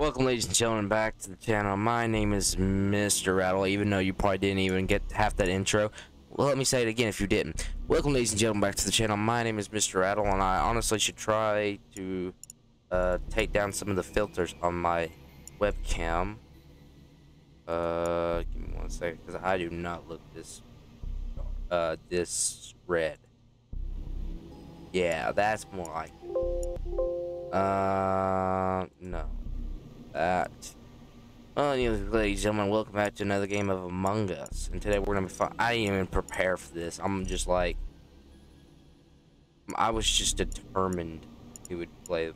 Welcome, ladies and gentlemen, back to the channel. My name is Mr. Ratle, even though you probably didn't even get half that intro. Well, let me say it again if you didn't. Welcome, ladies and gentlemen, back to the channel. My name is Mr. Ratle, and I honestly should try to uh, take down some of the filters on my webcam. Uh, give me one second, because I do not look this, uh, this red. Yeah, that's more like it. Uh, no that. Well, anyways, ladies and gentlemen, welcome back to another game of Among Us. And today we're gonna be fun. I didn't even prepare for this. I'm just like, I was just determined he would play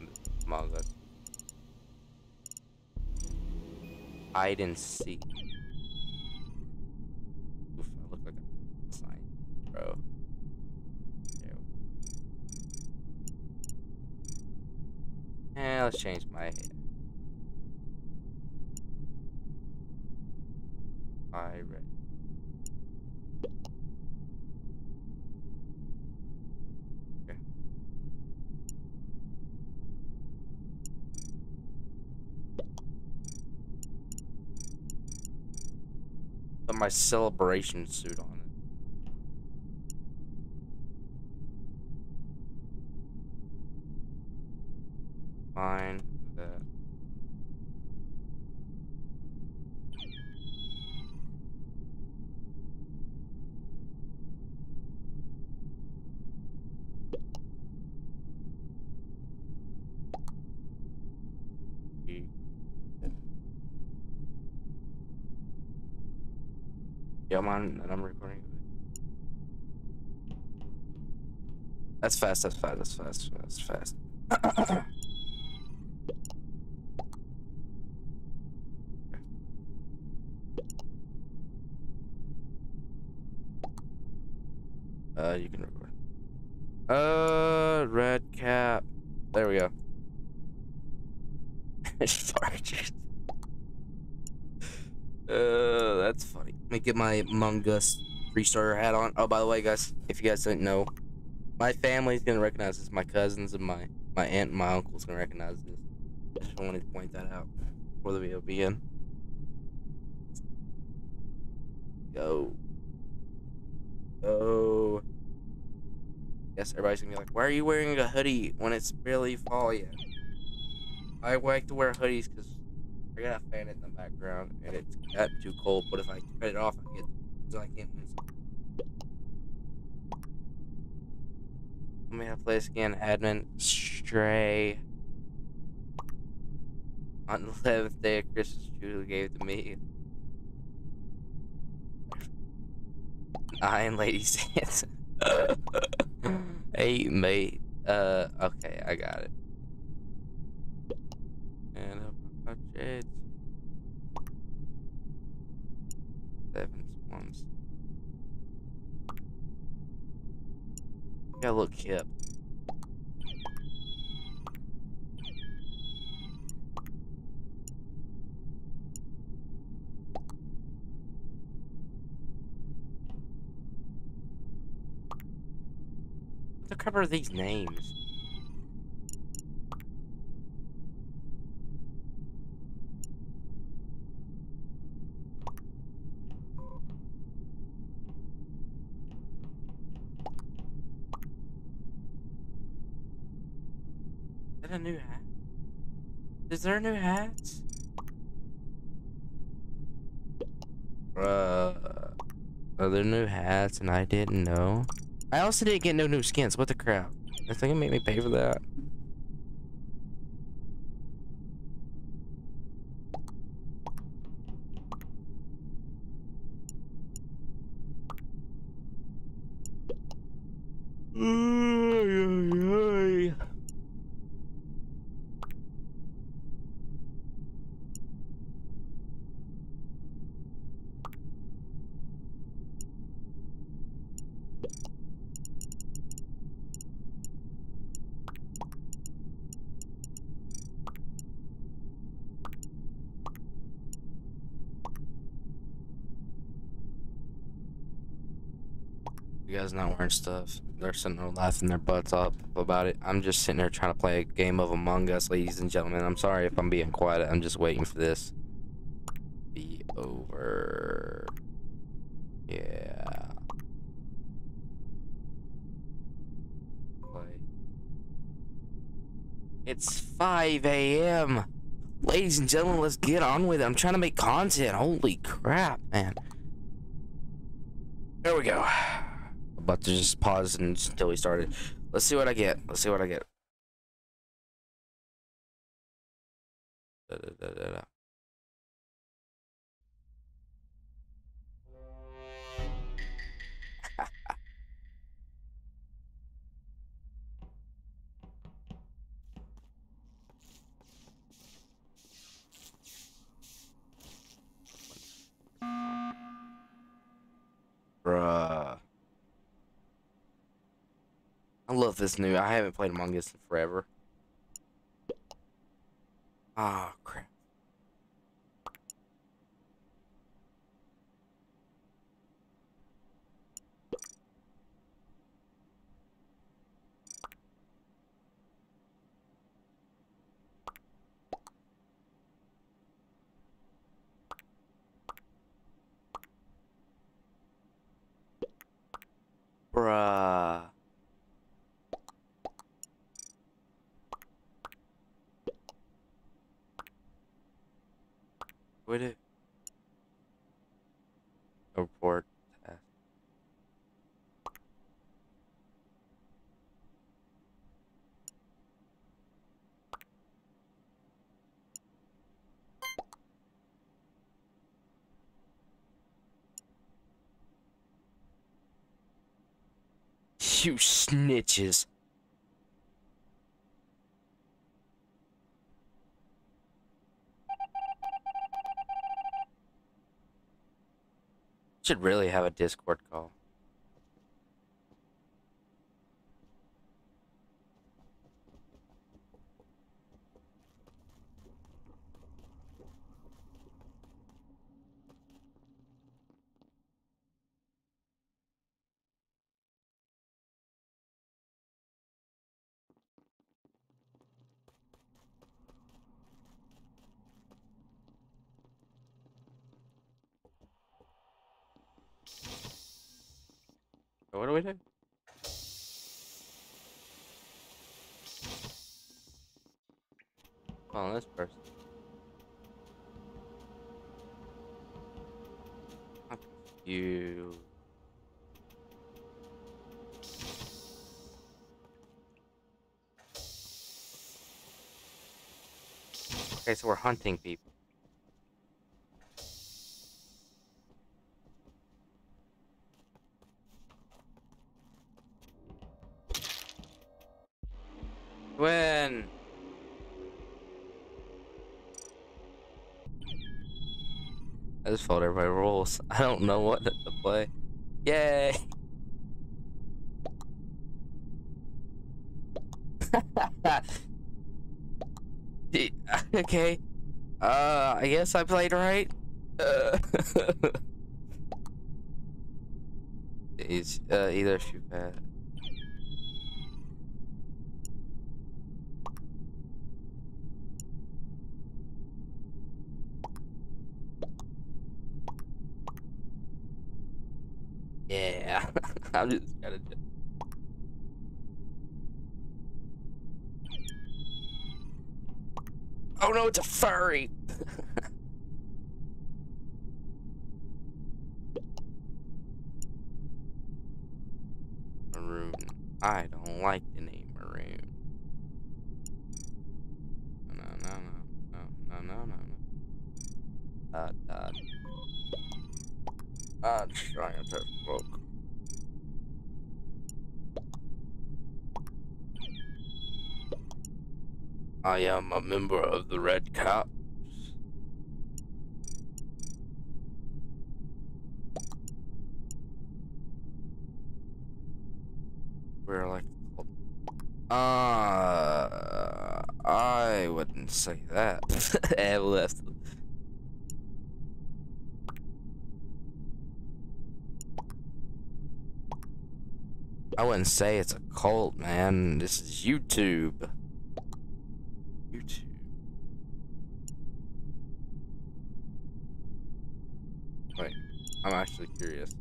Among Us. Hide and seek. Oof, I look like a sign, bro. Yeah, eh, let's change my pirate. Okay. Put my celebration suit on it. Fine. Yeah, I'm on and I'm recording. That's fast, that's fast, that's fast, that's fast. uh, you can record. Uh, red cap. There we go. Uh, that's funny. Let me get my Among Us restarter hat on. Oh, by the way, guys, if you guys didn't know, my family's gonna recognize this. My cousins and my my aunt and my uncle's gonna recognize this. I just wanted to point that out before the video begin. Go. Go. Yes, everybody's gonna be like, why are you wearing a hoodie when it's barely fall yet? I like to wear hoodies because I got a fan in the background, and it's gotten too cold. But if I cut it off, I get so I can't lose. Let me have place again. Admin stray. On the 11th day of Christmas, Julie gave it to me. Nine ladies dance. hey, mate. Uh, okay, I got it. And Jade. Seven ones. Gotta look hip. What the crap are these names? A new hat? Is there a new hat? Uh, are there new hats and I didn't know? I also didn't get no new skins. What the crap? I think it made me pay for that. Guys not wearing stuff. They're sitting there laughing their butts up about it. I'm just sitting there trying to play a game of Among Us, ladies and gentlemen. I'm sorry if I'm being quiet. I'm just waiting for this. Be over. Yeah. Play. It's 5 a.m. Ladies and gentlemen, let's get on with it. I'm trying to make content. Holy crap, man. There we go. About to just pause until we started. Let's see what I get. Let's see what I get. Da, da, da, this new. I haven't played Among Us in forever. Ah, crap. Bruh. Would it? Report task. You snitches. Should really have a Discord call. So What do we do? Follow this person. I'm. Okay, so we're hunting people. When? Just followed everybody rules. I don't know what to play. Yay! Okay. Uh, I guess I played right. Uh, It's, uh, either shoot pad. Yeah, I'm just gonna. Oh no, it's a furry. Maroon. I don't like the name Maroon. No, no, no, no, no, no, no, no. Dot, dot. I'm trying to book. I am a member of the Red Caps. We're like, uh, I wouldn't say that. left. I wouldn't say it's a cult, man. This is. YouTube. Wait, I'm actually curious.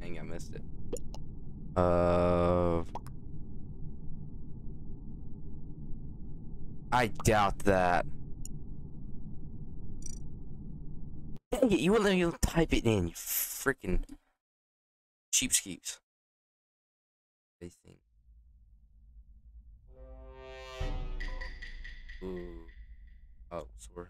Dang, I missed it. Uh. I doubt that. Dang it, you wouldn't let me type it in, you freaking cheapskates. They think. Ooh. Oh, so where's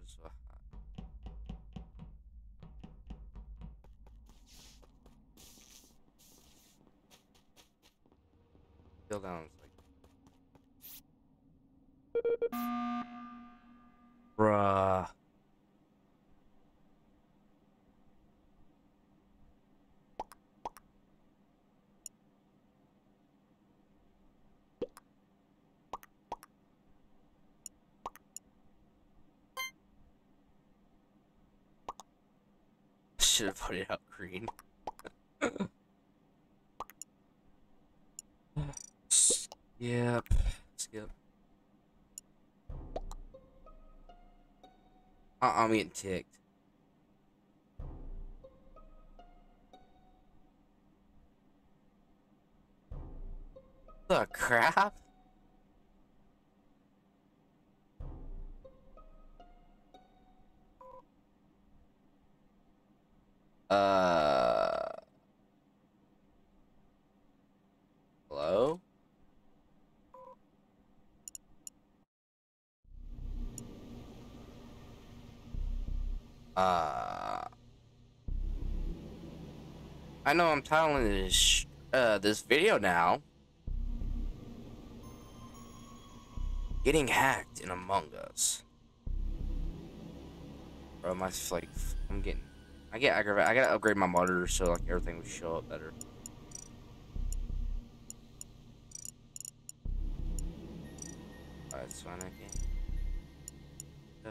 Still down. Like. Bruh. Should have put it out green. Yep. Skip. Uh, I'm getting ticked. The crap? Uh. Hello? Uh. I know I'm titling this uh this video now. Getting hacked in Among Us. Bro, my like I'm getting I get aggravated. I gotta upgrade my monitor so like everything will show up better. Alright, it's fine again. Uh,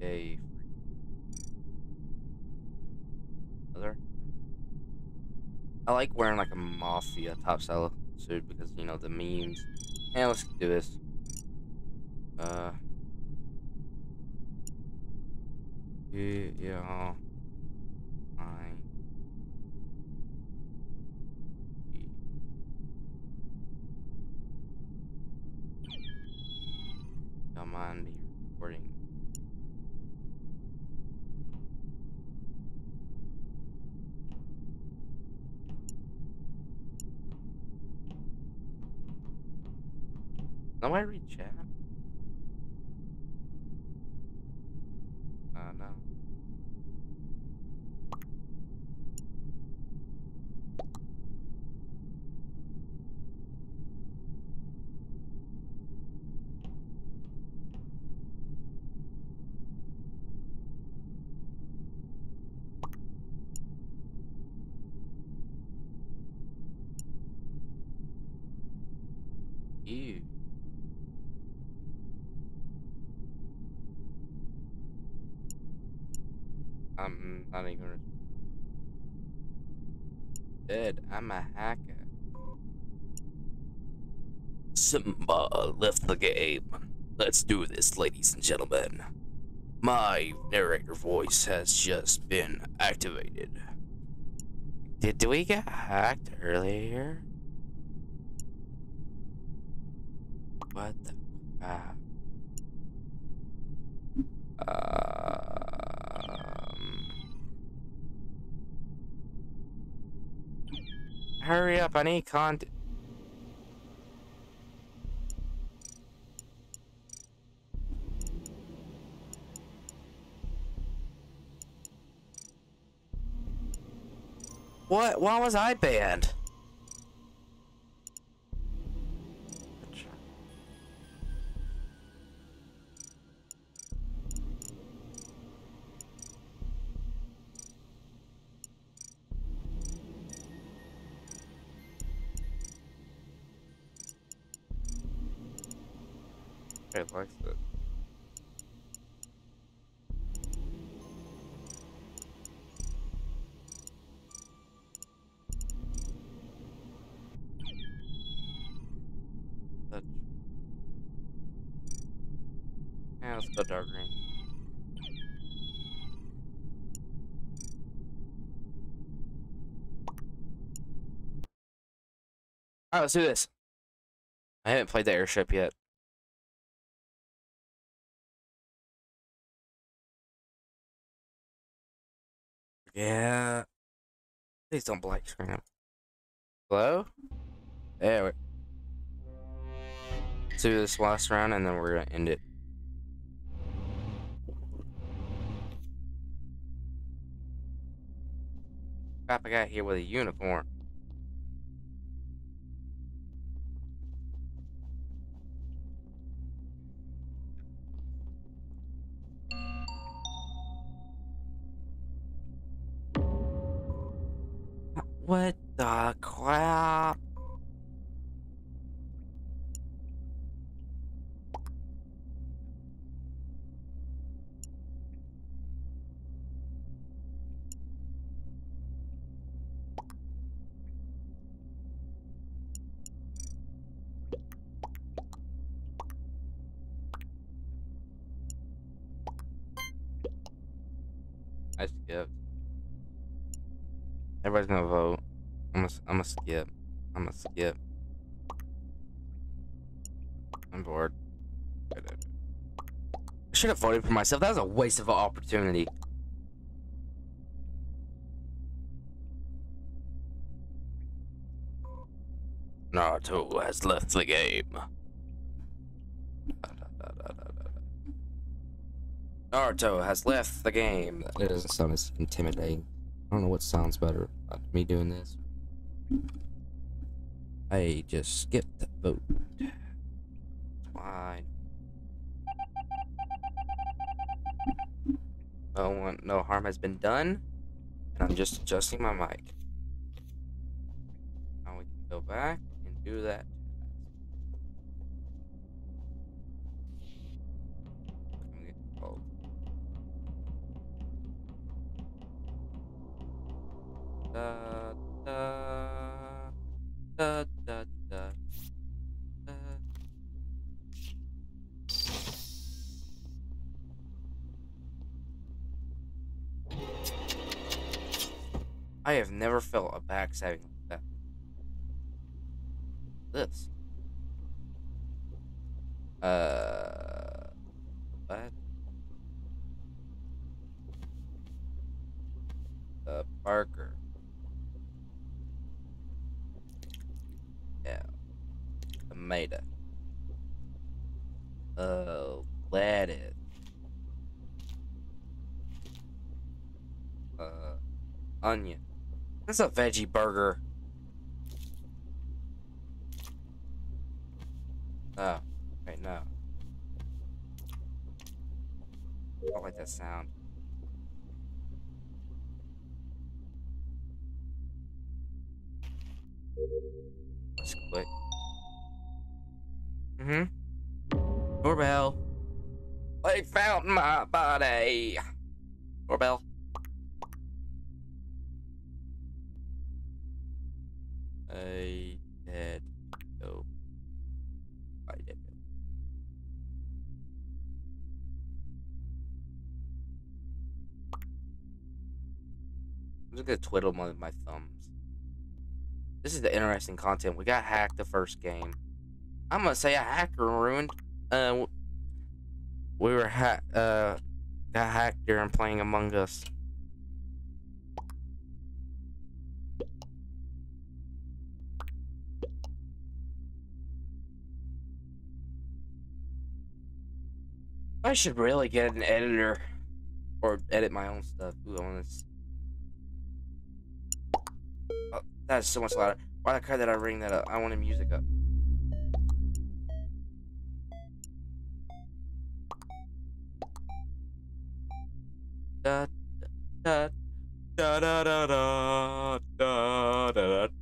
Yay. Other. I like wearing like a mafia top style suit because you know the memes. Yeah, let's do this. Uh. Yeah. yeah. Fine. Come on, the recording. No, I read chat. Uh, no. Ew. I'm not even dead. I'm a hacker. Simba left the game. Let's do this, ladies and gentlemen. My narrator voice has just been activated. Did, we get hacked earlier? What the crap? Um, hurry up, I need content. What? Why was I banned? It likes it. Yeah, let's dark green. Alright, let's do this. I haven't played the airship yet. Yeah. Please don't black screen him. Hello? There we Let's do this last round and then we're gonna end it. Crap, I got here with a unicorn. I skipped. Everybody's gonna vote. I'm gonna, I'm gonna skip. I'm gonna skip. I'm bored. I should have voted for myself. That was a waste of an opportunity. Naruto has left the game. Naruto has left the game. It doesn't sound as intimidating. I don't know what sounds better. Me doing this. I just skipped the vote. It's fine. No one, no harm has been done, and I'm just adjusting my mic. Now we can go back and do that. I have never felt a backstabbing like that. This. Uh. What? The Parker. Yeah. Tomato. Uh, lettuce. Uh, That's a veggie burger. Oh, wait, no. I don't like that sound. Let's quit. Mm-hmm. Doorbell. They found my body. Doorbell. I had go. I did. I'm just gonna twiddle my, my thumbs. This is the interesting content. We got hacked the first game. I'm gonna say a hacker ruined. Uh, we were ha- uh got hacked during playing Among Us. I should really get an editor or edit my own stuff. Ooh, to. Oh, that is so much louder. Why the crap did I ring that up? I wanted music up. Da da da da da da da da da.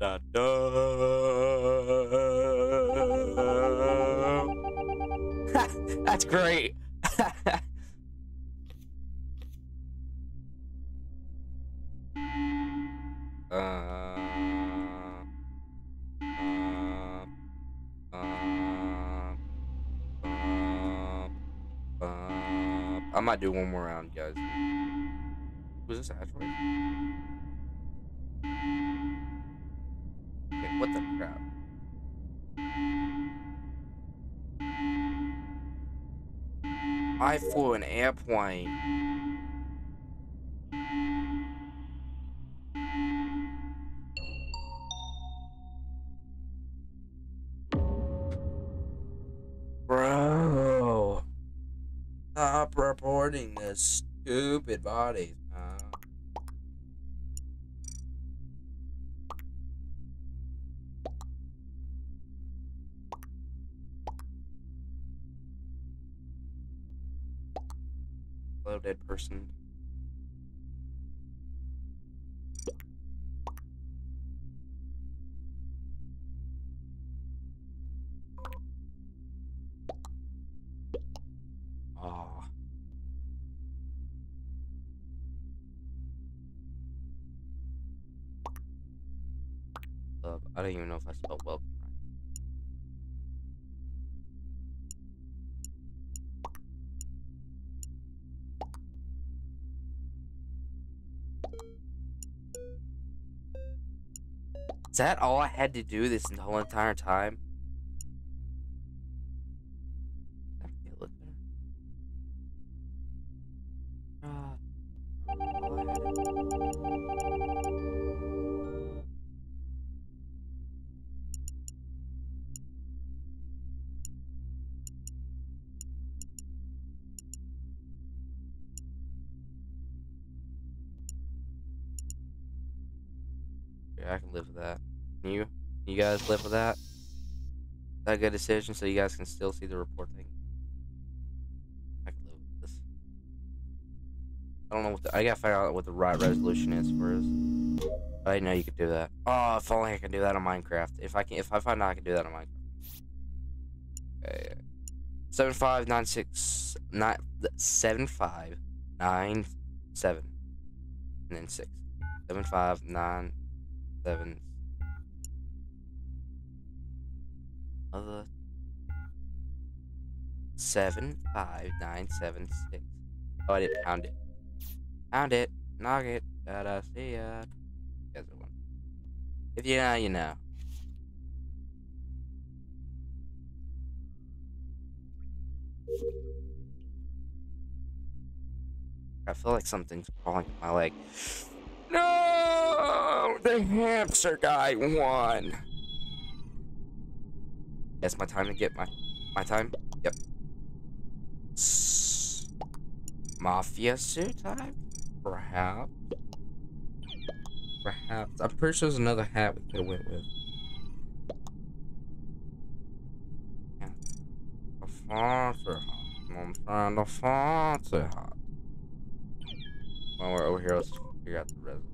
I might do one more round, guys. Who's this actually? Okay, what the crap? I flew an airplane. Reporting this stupid bodies, man. Hello, dead person. I don't even know if I spelled welcome right. Is that all I had to do this whole entire time? Live with that. Can you? You guys live with that? Is that a good decision so you guys can still see the report thing? I can live with this. I don't know what the, I gotta figure out what the right resolution is for us. I know you could do that. Oh, if only I can do that on Minecraft. If I can, if I find out I can do that on Minecraft. Okay. 7596 not 7597 and then six. Seven five nine seven other seven five nine seven six. Oh, I didn't pound it. Pound it. Knock it. Da. See ya. If you know, you know. I feel like something's crawling my leg. No, the hamster guy won. That's my time to get my my time. Yep. Mafia suit time, perhaps. Perhaps. I'm pretty sure there's another hat we could have went with. A fancy hat. I'm trying to fancy hat. While we're over here, let's figure out the resolution.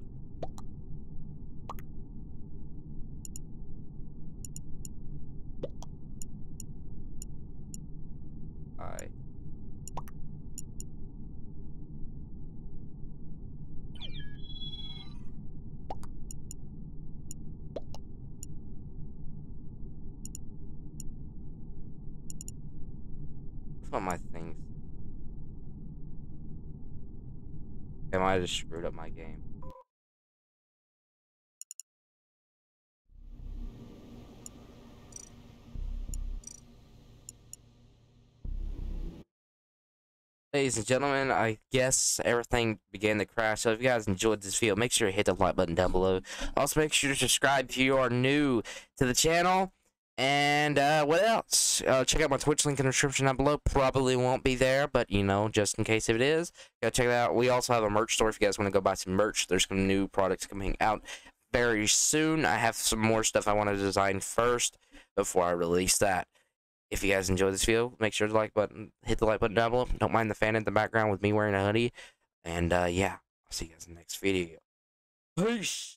I. What my things? I just screwed up my game. Ladies and gentlemen, I guess everything began to crash. So if you guys enjoyed this video, make sure to hit the like button down below. Also, make sure to subscribe if you are new to the channel. And uh, what else? Uh, check out my Twitch link in the description down below. Probably won't be there, but you know, just in case if it is, go check it out. We also have a merch store if you guys want to go buy some merch. There's some new products coming out very soon. I have some more stuff I want to design first before I release that. If you guys enjoyed this video, make sure to like button, hit the like button down below. Don't mind the fan in the background with me wearing a hoodie. And uh, yeah, I'll see you guys in the next video. Peace.